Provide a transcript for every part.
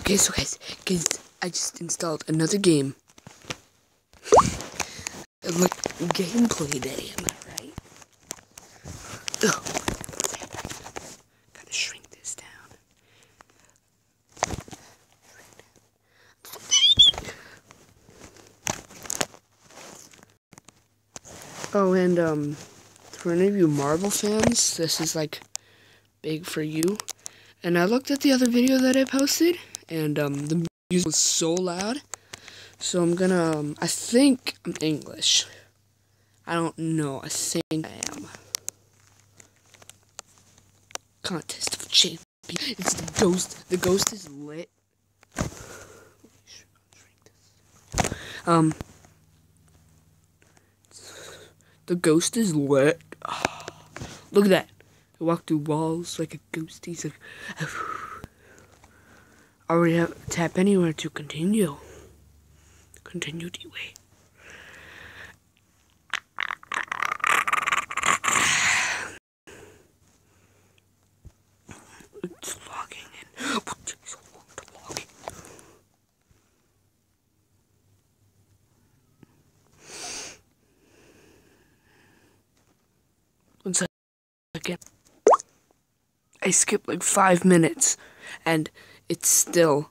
Okay, so guys, guys, I just installed another game. Like gameplay day, am I right? Oh, gotta shrink this down. Oh, and um, for any of you Marvel fans, this is like big for you. And I looked at the other video that I posted, and um, the music was so loud. So I'm gonna, um, I think I'm English. I don't know, I think I am. Contest of Champions. It's the ghost. The ghost is lit. Um, the ghost is lit. Look at that. I walk through walls like a ghost. He's like, already have tap anywhere to continue. Continue the way. It's logging in. What takes so long to log in? One second. I skipped like five minutes and it's still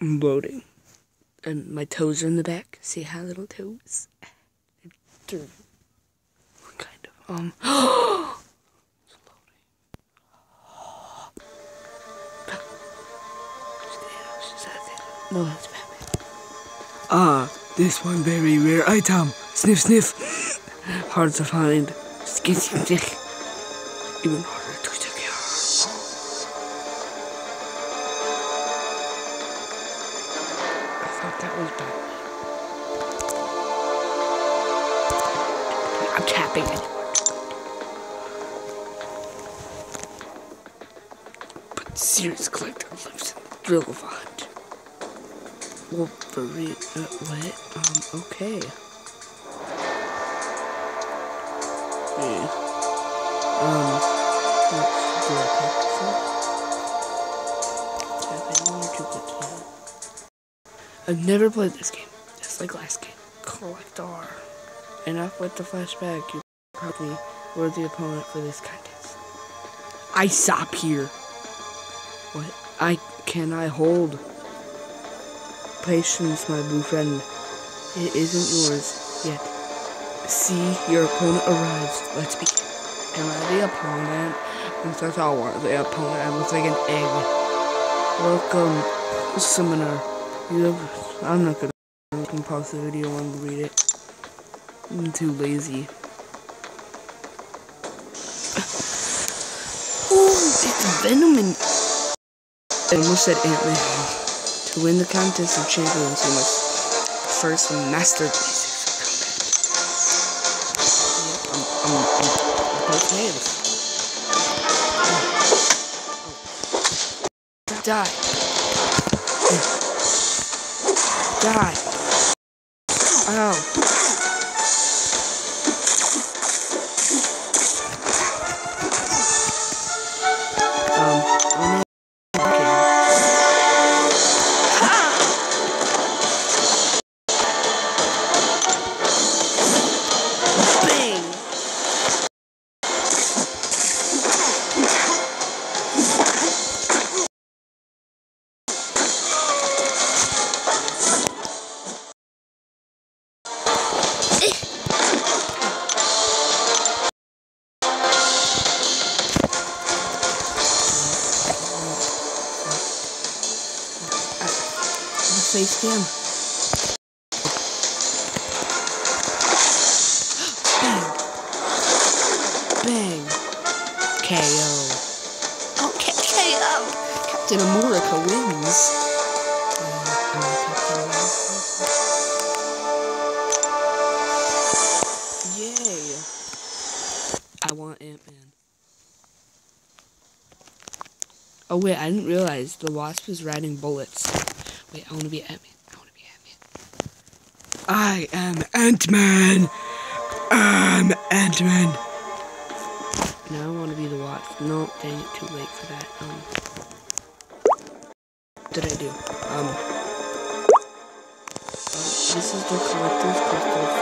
loading. And my toes are in the back. See how little toes? Kind of um it's loading. No, that's Batman. Ah, this one very rare item. Sniff, sniff. Hard to find. Skitty, Even harder serious collector lives in the of a hunt. Wolverine, uh, what? Um, okay. Hmm. Um, let's do a buttons. I've never played this game, just like last game. Collector. Enough with the flashback. you're probably were the opponent for this contest. I stop here. What? I can I hold? Patience, my blue friend. It isn't yours yet. See, your opponent arrives. Let's begin. Am I the opponent? So sorry, the opponent. I looks like an egg. Welcome, summoner. You have, I'm not gonna can pause the video and read it. I'm too lazy. Ooh, it's Venom and I almost said Ant-Man. To win the contest of champions, you must first master the basics of combat. Yep, I'm, I'm, I'm both hands. Die. Die. Ow. Cam. Bang. Bang. KO. Okay, oh, KO. Captain America wins. Yay. I want Ant-Man. Oh wait, I didn't realize the wasp was riding bullets. Wait, I want to be Ant-Man. I want to be Ant-Man. I am Ant-Man. I'm Ant-Man. Now I want to be the wasp. No, dang it, too late for that. Um. did I do? Um, uh, this is the collector's crystal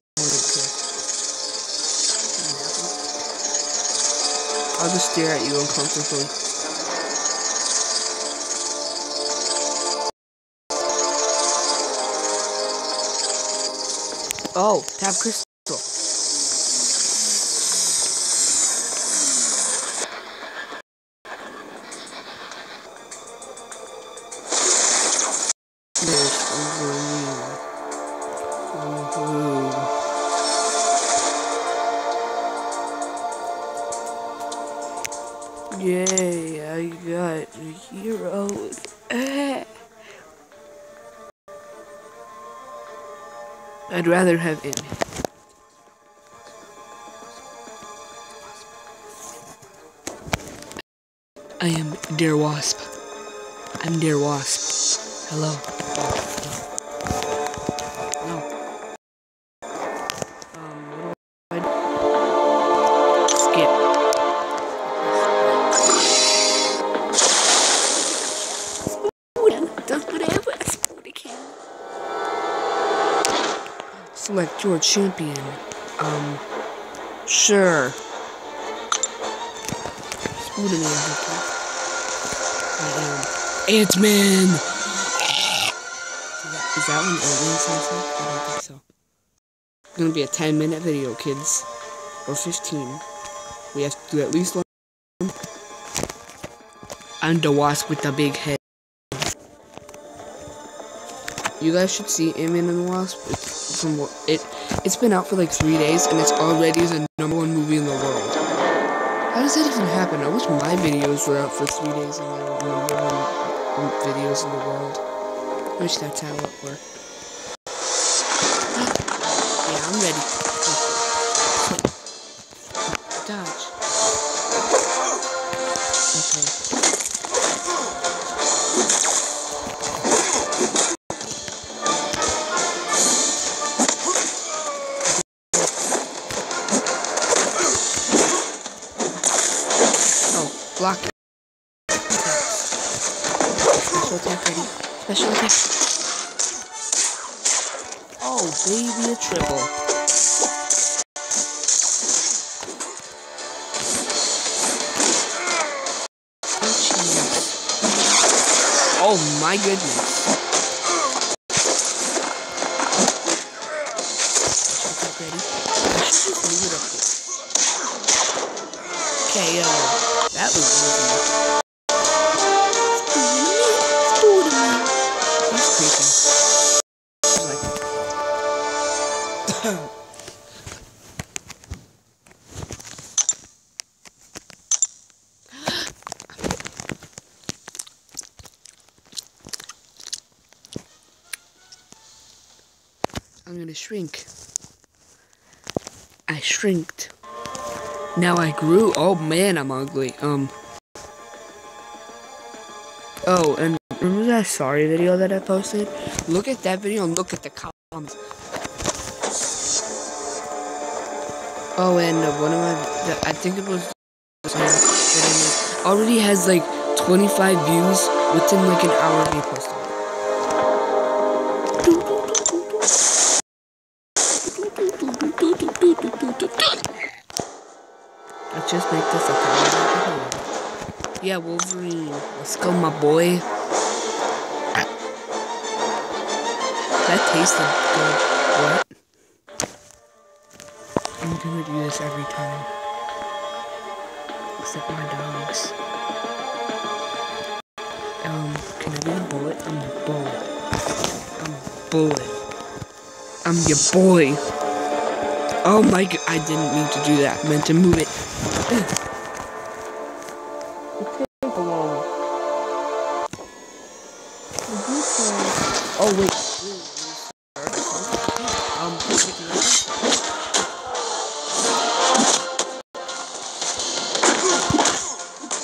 stare at you uncomfortably. Oh, tap crystal. I got heroes. I'd rather have it. I am Dare Wasp. I'm Dare Wasp. Hello. Select your champion. Um, sure. Spooderman. I am Ant-Man. Is that one Ant-Man sounds? I don't think so. It's gonna be a 10 minute video, kids. Or 15. We have to do at least one. I'm the wasp with the big head. You guys should see Ant-Man and the Wasp. It's from it it's been out for like three days and it's already the number one movie in the world. How does that even happen? I wish my videos were out for three days and they were number one videos in the world. I wish that's how it worked. Yeah, I'm ready. Dodge. Okay. Oh, baby, a triple. Oh. My goodness. Here. Uh, KO. That was easy. I'm gonna shrink. I shrinked. Now I grew. Oh man, I'm ugly. Um. Oh, and remember that sorry video that I posted? Look at that video and look at the comments. Oh, and one of my, the, I think it was already has like 25 views within like an hour of me posting. Yeah, Wolverine. Let's go, my boy. That tasted good. What? I'm gonna do this every time. except my dogs. Um, can I be a bullet? I'm a bullet. I'm a bullet. I'm your boy. Oh my god, I didn't mean to do that. I meant to move it. Oh wait. Um,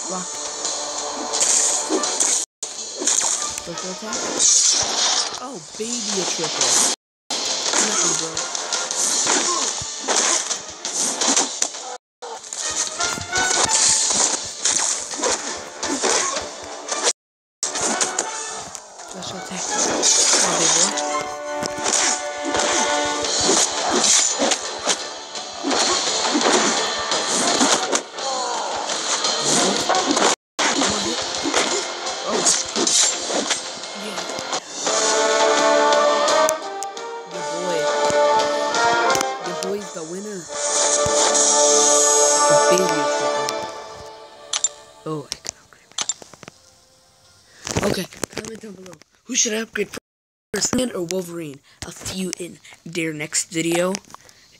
Rock. Triple attack. Oh, baby a triple. Nothing, bro. Oh, I can upgrade. Okay, comment down below. Who should I upgrade first, Ant Man or Wolverine? I'll see you in their next video.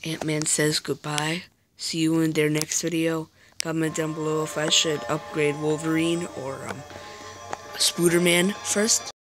Ant-Man says goodbye. See you in their next video. Comment down below if I should upgrade Wolverine or um, Spooderman first.